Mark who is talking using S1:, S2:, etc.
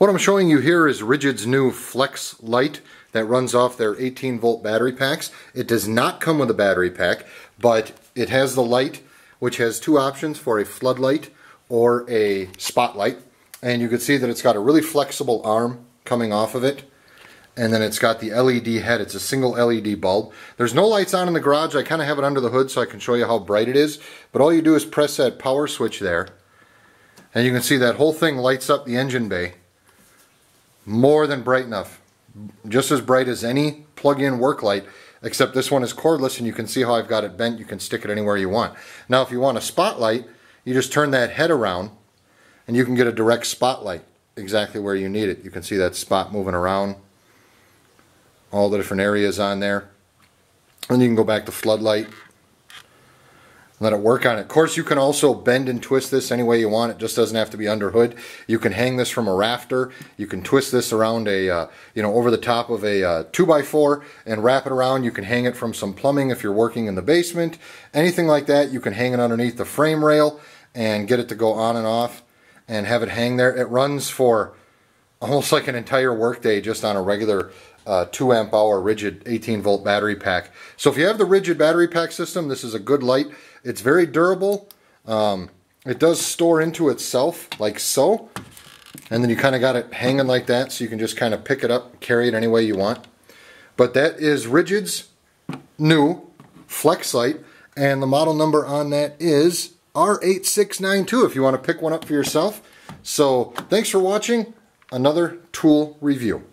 S1: What I'm showing you here is Ridgid's new Flex Light that runs off their 18 volt battery packs. It does not come with a battery pack, but it has the light, which has two options for a floodlight or a spotlight. And you can see that it's got a really flexible arm coming off of it. And then it's got the LED head. It's a single LED bulb. There's no lights on in the garage. I kind of have it under the hood so I can show you how bright it is. But all you do is press that power switch there. And you can see that whole thing lights up the engine bay more than bright enough. Just as bright as any plug-in work light, except this one is cordless and you can see how I've got it bent. You can stick it anywhere you want. Now if you want a spotlight, you just turn that head around and you can get a direct spotlight exactly where you need it. You can see that spot moving around, all the different areas on there. And you can go back to floodlight, let it work on it. Of course, you can also bend and twist this any way you want. It just doesn't have to be under hood. You can hang this from a rafter. You can twist this around a, uh, you know, over the top of a uh, 2x4 and wrap it around. You can hang it from some plumbing if you're working in the basement. Anything like that, you can hang it underneath the frame rail and get it to go on and off and have it hang there. It runs for almost like an entire workday just on a regular uh, 2 amp hour Ridgid 18 volt battery pack. So if you have the Ridgid battery pack system, this is a good light. It's very durable. Um, it does store into itself like so. And then you kind of got it hanging like that so you can just kind of pick it up, carry it any way you want. But that is Ridgid's new Flex Light. And the model number on that is R8692 if you want to pick one up for yourself. So thanks for watching another tool review.